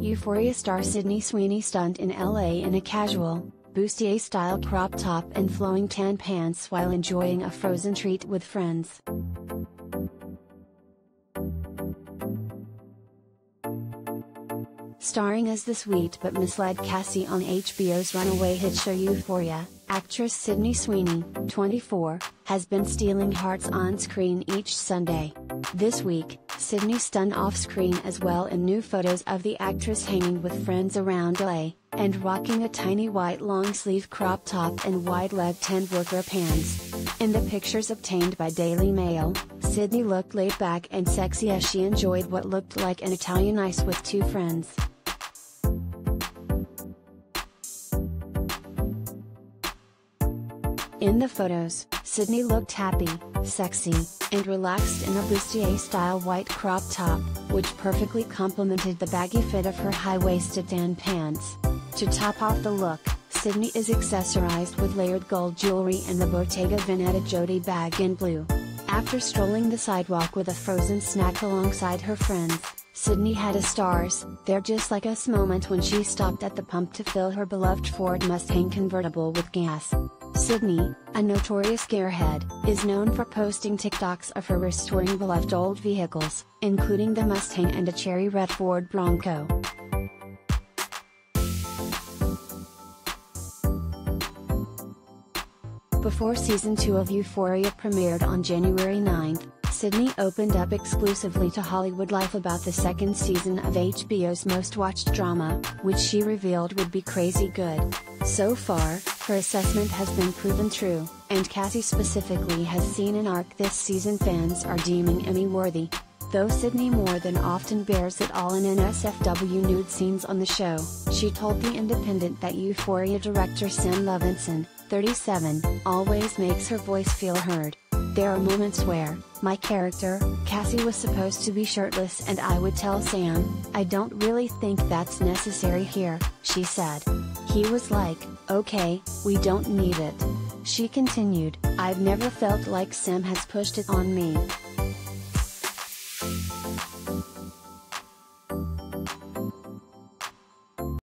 Euphoria star Sydney Sweeney stunned in LA in a casual, bustier style crop top and flowing tan pants while enjoying a frozen treat with friends. Starring as the sweet but misled Cassie on HBO's runaway hit show Euphoria, actress Sydney Sweeney, 24, has been stealing hearts on screen each Sunday. This week, Sydney stunned off screen as well in new photos of the actress hanging with friends around LA, and rocking a tiny white long sleeve crop top and wide leg tan worker pants. In the pictures obtained by Daily Mail, Sydney looked laid back and sexy as she enjoyed what looked like an Italian ice with two friends. In the photos, Sydney looked happy, sexy, and relaxed in a bustier style white crop top, which perfectly complemented the baggy fit of her high-waisted tan pants. To top off the look, Sydney is accessorized with layered gold jewelry and the Bottega Veneta Jodie bag in blue. After strolling the sidewalk with a frozen snack alongside her friends, Sydney had a stars, there just like us moment when she stopped at the pump to fill her beloved Ford Mustang convertible with gas. Sydney, a notorious gearhead, is known for posting TikToks of her restoring beloved old vehicles, including the Mustang and a cherry red Ford Bronco. Before season 2 of Euphoria premiered on January 9, Sydney opened up exclusively to Hollywood Life about the second season of HBO's most watched drama, which she revealed would be crazy good. So far, her assessment has been proven true, and Cassie specifically has seen an arc this season fans are deeming Emmy worthy. Though Sydney more than often bears it all in NSFW nude scenes on the show, she told The Independent that Euphoria director Sam Levinson, 37, always makes her voice feel heard. There are moments where, my character, Cassie was supposed to be shirtless and I would tell Sam, I don't really think that's necessary here, she said. He was like, okay, we don't need it. She continued, I've never felt like Sam has pushed it on me.